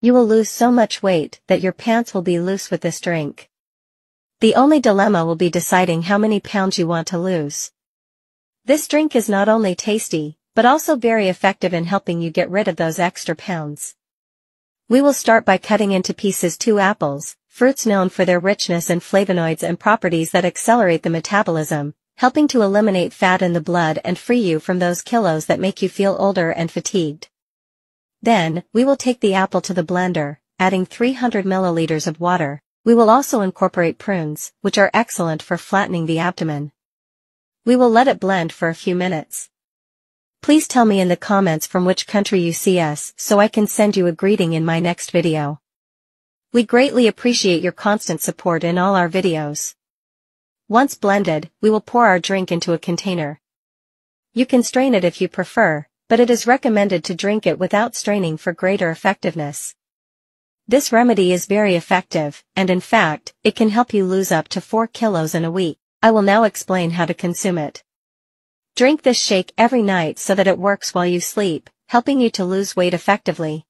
You will lose so much weight that your pants will be loose with this drink. The only dilemma will be deciding how many pounds you want to lose. This drink is not only tasty, but also very effective in helping you get rid of those extra pounds. We will start by cutting into pieces two apples, fruits known for their richness in flavonoids and properties that accelerate the metabolism, helping to eliminate fat in the blood and free you from those kilos that make you feel older and fatigued. Then, we will take the apple to the blender, adding 300 milliliters of water. We will also incorporate prunes, which are excellent for flattening the abdomen. We will let it blend for a few minutes. Please tell me in the comments from which country you see us so I can send you a greeting in my next video. We greatly appreciate your constant support in all our videos. Once blended, we will pour our drink into a container. You can strain it if you prefer, but it is recommended to drink it without straining for greater effectiveness. This remedy is very effective, and in fact, it can help you lose up to 4 kilos in a week. I will now explain how to consume it. Drink this shake every night so that it works while you sleep, helping you to lose weight effectively.